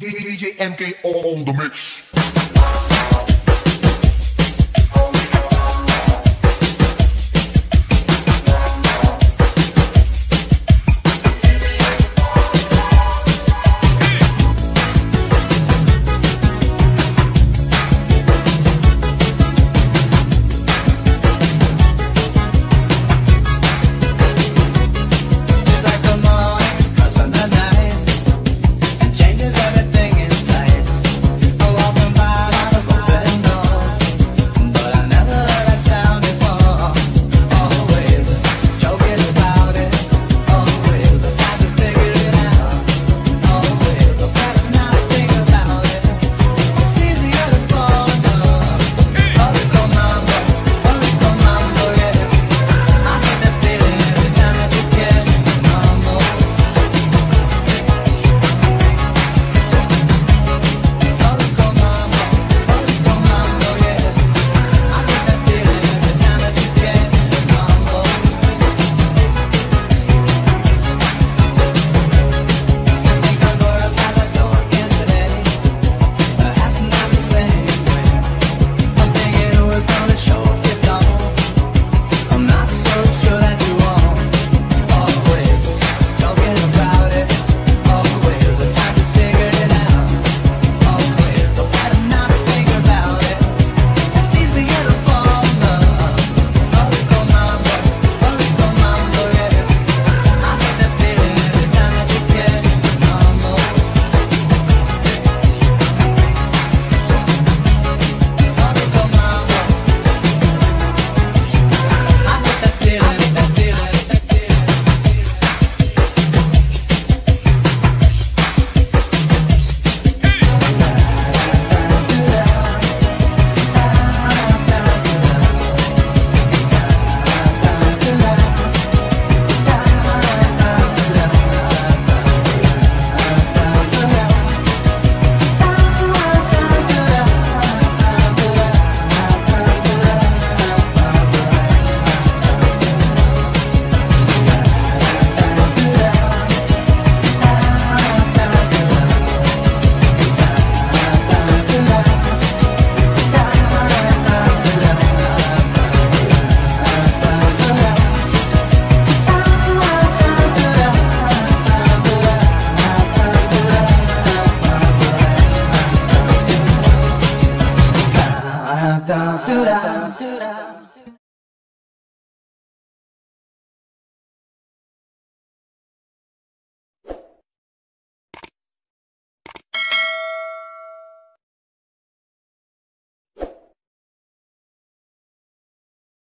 DJ MK on the mix. da-da-da-da-da